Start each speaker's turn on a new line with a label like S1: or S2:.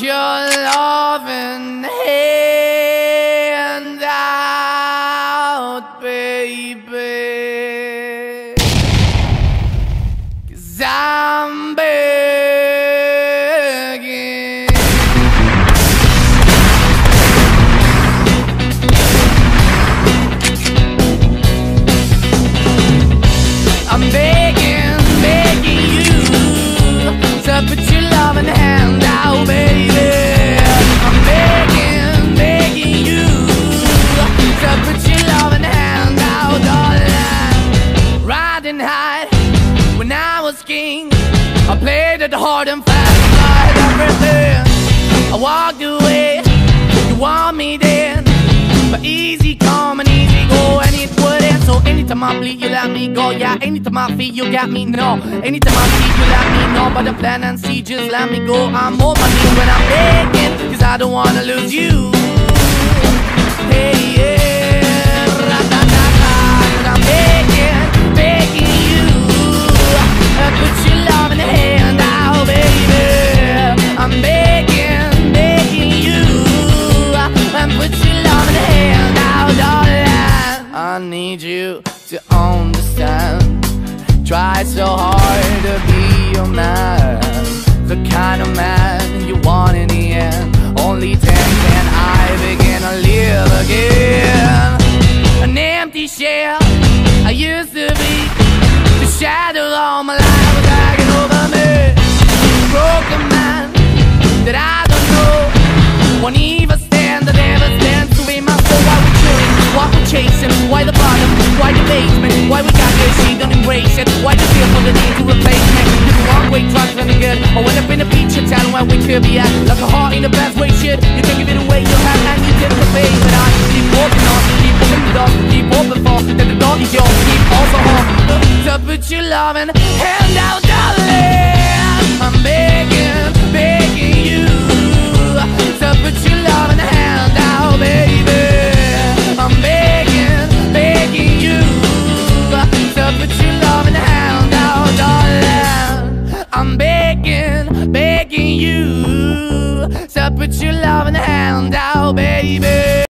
S1: your loving hand out, baby. Cause I'm. I played it hard and fast, I everything. I walked away, you want me then, but easy come and easy go, and it wouldn't. So anytime I bleed, you let me go. Yeah, anytime I feel, you got me. No, anytime I see, you let me know. But the plan and see, just let me go. I'm on my knees when I'm begging, cause I don't wanna lose you. Hey, yeah, to understand. Try so hard to be your man. The kind of man you want in the end. Only then can I begin to live again. An empty shell I used to be. The shadow all my life should be Like a heart in a bad way, shit. You can't give it away, You have and you get the pay But I keep walking on, keep the on Keep walking for, that the dog is yours. Keep also home, to put your love and hand out, darling. My man So put your love in the hand out, baby.